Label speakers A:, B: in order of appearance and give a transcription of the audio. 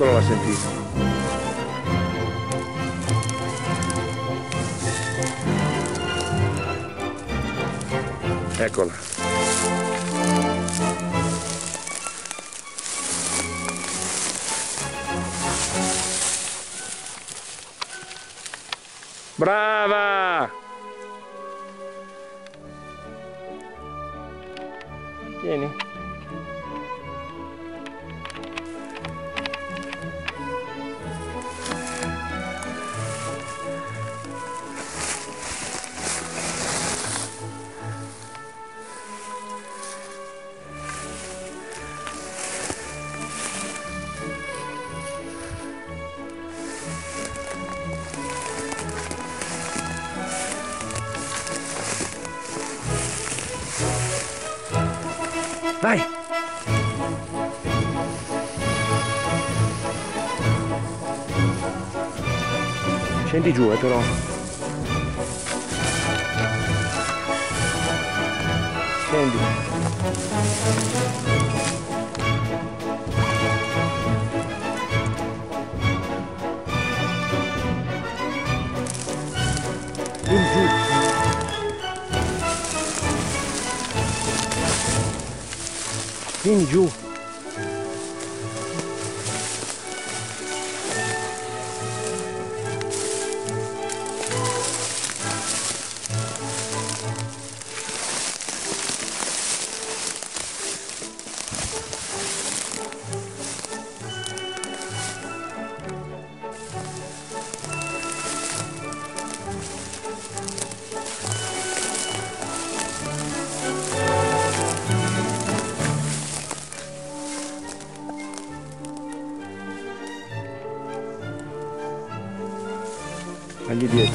A: Eccolo l'ha sentito. Eccola. Brava! Vieni. Vai! Scendi giù, eh, però. Scendi. Giù, giù. Vieni giù. Лебедь.